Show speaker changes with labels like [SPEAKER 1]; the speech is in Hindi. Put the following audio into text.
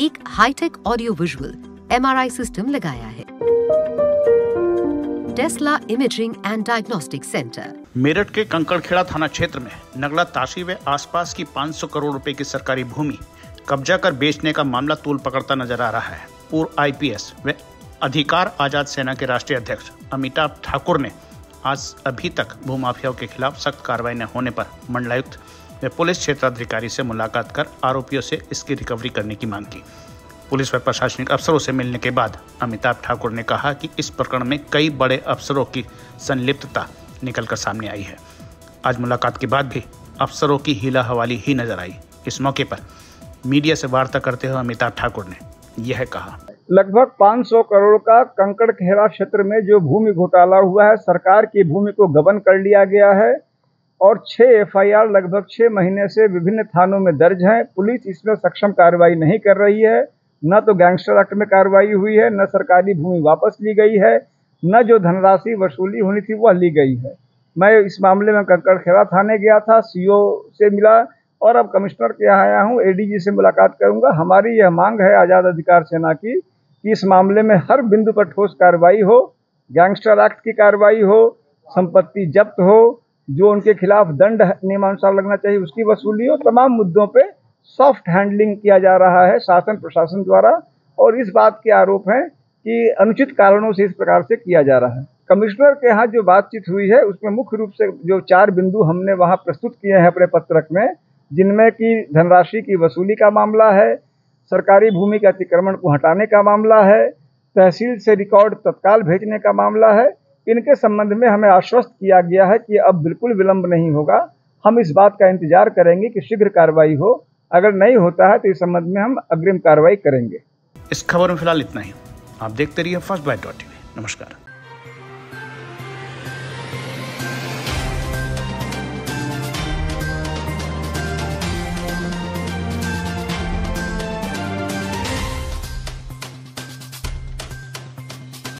[SPEAKER 1] एक hi-tech audio visual MRI system लगाया है। Tesla imaging and diagnostic centre
[SPEAKER 2] Meerut के कंकड़खेड़ा थाना क्षेत्र में नगला ताशी व आसपास की 500 करोड़ रुपए की सरकारी भूमि कब्जा कर बेचने का मामला तूल पकड़ता नज़र आ रहा है। पूर्व आईपीएस व अधिकार आज़ाद सेना के राष्ट्रीय अध्यक्ष अमिताभ ठाकुर ने आज अभी तक भूमाफियाओं के खिलाफ सख्त कार्रवाई न होने पर मंडलायुक्त व पुलिस क्षेत्राधिकारी से मुलाकात कर आरोपियों से इसकी रिकवरी करने की मांग की। पुलिस व प्रशासनिक अफसरों से मिलने के बाद अमिताभ ठाकुर ने कहा कि इस प्रकरण में कई बड़े अफसरों की संलिप्तता निकलकर सामने आई है। आज मुलाकात के बाद भी अफसरों की हीला हवाली ही नज़र आई। इस मौके पर मीडिया से वार्ता करते हुए अमिताभ ठाकुर ने यह कहा।
[SPEAKER 3] लगभग 500 करोड़ का कंकड़ खेरा क्षेत्र में जो भूमि घोटाला हुआ है, सरकार की भूमि को गबन कर लिया गया है। और छह एफआईआर लगभग छह महीने से विभिन्न थानों में दर्ज हैं। पुलिस इसमें सक्षम कार्रवाई नहीं कर रही है। न तो गैंगस्टर एक्ट में कार्रवाई हुई है, न सरकारी भूमि वापस ली गई है, न जो धनराशि वसूली होनी थी वह ली गई है। मैं इस मामले में कंकड़खेड़ा थाने गया था, सीओ से मिला और अब कमिश्नर के यहाँ आया हूँ एडीजी से मुलाकात करूँगा। हमारी यह मांग है आज़ाद अधिकार सेना की कि इस मामले में हर बिंदु पर ठोस कार्रवाई हो गैंगस्टर एक्ट की कार्रवाई हो, संपत्ति जब्त हो जो उनके खिलाफ दंड नियमानुसार लगना चाहिए, उसकी वसूली हो तमाम मुद्दों पे सॉफ्ट हैंडलिंग किया जा रहा है शासन, प्रशासन द्वारा। और इस बात के आरोप हैं कि अनुचित कारणों से इस प्रकार से किया जा रहा है। कमिश्नर के यहाँ जो बातचीत हुई है, उसमें मुख्य रूप से जो चार बिंदु हमने वहाँ प्रस्तुत किए हैं अपने पत्रक में, जिनमें कि धनराशि की वसूली का मामला है, सरकारी भूमि के अतिक्रमण को हटाने का मामला है, तहसील से रिकॉर्ड तत्काल भेजने का मामला है इनके संबंध में हमें आश्वस्त किया गया है कि अब बिल्कुल विलंब नहीं होगा। हम इस बात का इंतज़ार करेंगे कि शीघ्र कार्रवाई हो। अगर नहीं होता है तो इस संबंध में हम अग्रिम कार्रवाई करेंगे।
[SPEAKER 2] इस खबर में फ़िलहाल इतना ही। आप देखते रहिए फ़र्स्ट बाइट डॉट नमस्कार।